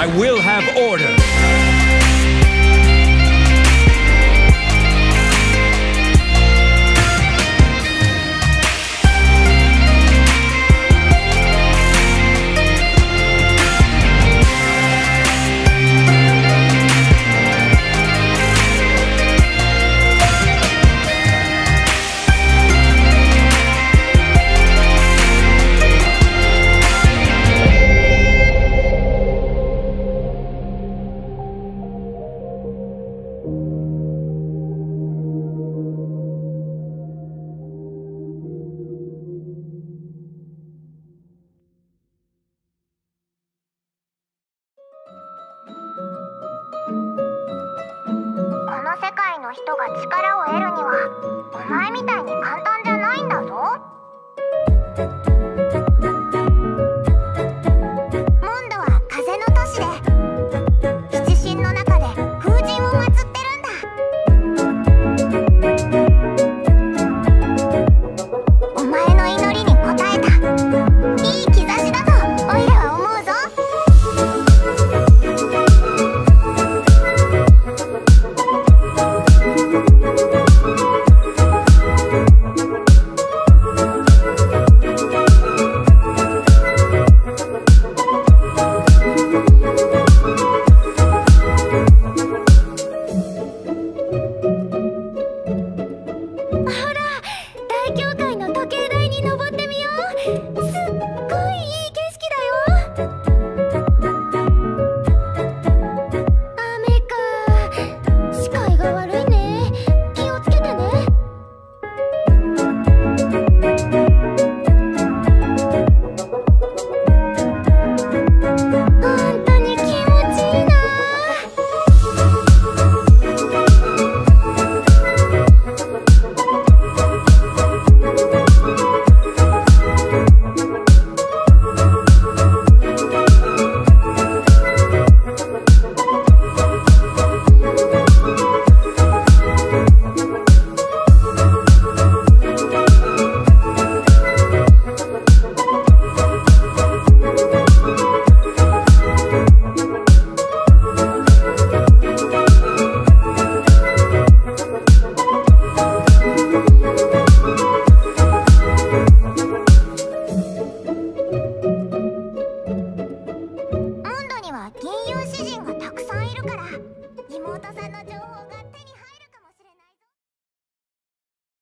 I will have order. の人が力を得るにはお前みたいに簡単